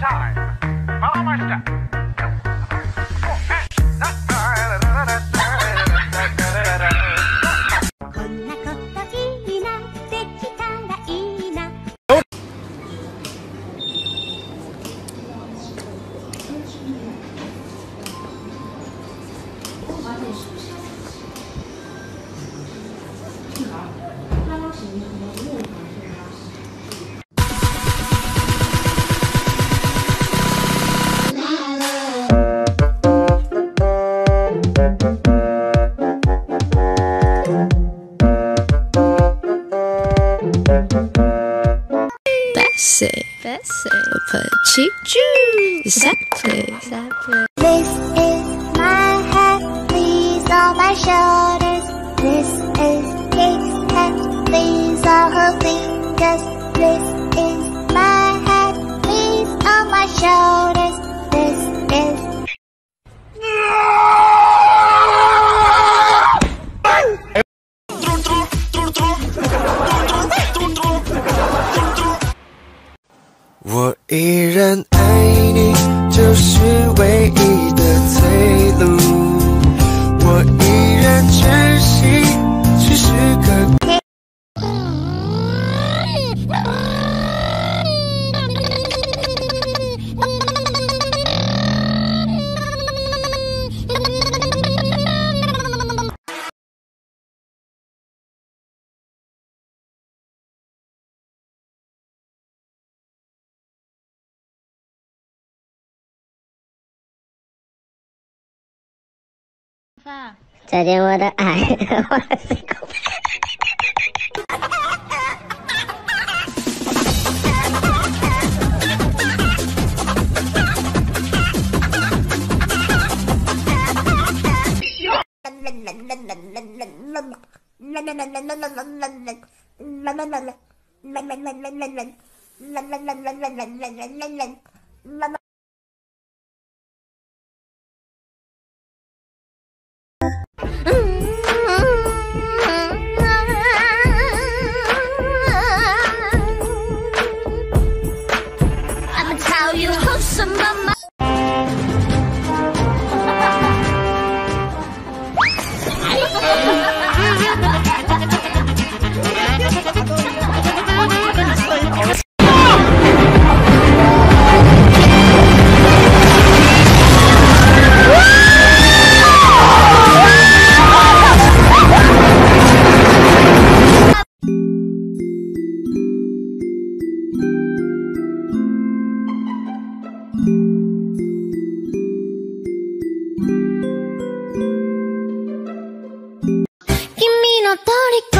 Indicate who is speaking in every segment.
Speaker 1: time. Follow my steps.
Speaker 2: Bessie, Bessie, le petit Dieu, exactly, exactly.
Speaker 3: This is my head, these are my shoulders. This is
Speaker 4: 依然爱你，就是唯一
Speaker 3: 再见，我的爱。
Speaker 2: の
Speaker 3: 虜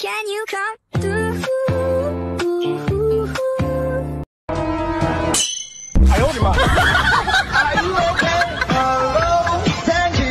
Speaker 2: Can you come through?
Speaker 3: Are you okay? Hello, Sanji.